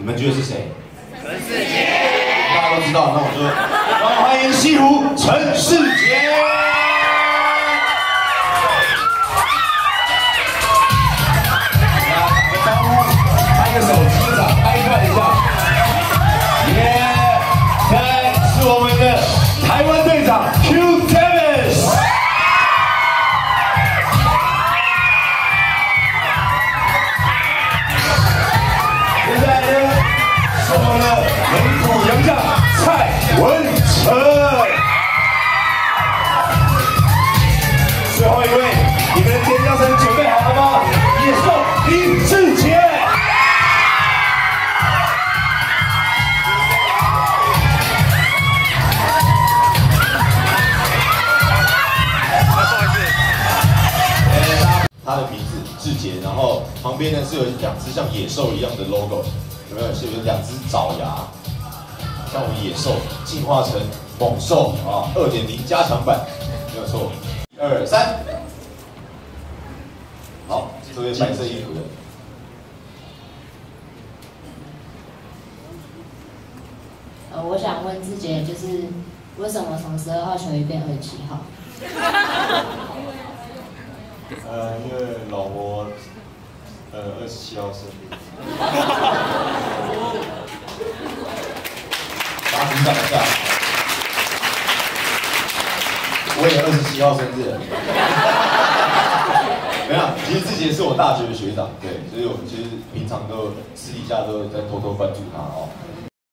你们觉得是谁？陈世杰。大家都知道，那我就让我们欢迎西湖陈世杰。打个招呼，拍个手，击掌，拍快一下。耶！再来是我们的台湾队长 Q 门虎洋将蔡文成。最后一位，你们的尖叫声准备好了吗？野兽林志杰。他的名字志杰，然后旁边呢是有两只像野兽一样的 logo，有没有？是有两只爪牙，像我们野兽进化成猛兽啊，二点零加强版，没有错。一二三，好，这位白色衣服的，呃，我想问志杰，就是为什么从十二号球衣变二十七号？呃，因为老婆呃二十七号生日，大家鼓掌一下。我也二十七号生日。没有，其实志杰是我大学的学长，对，所以我们其实平常都私底下都在偷偷关注他哦。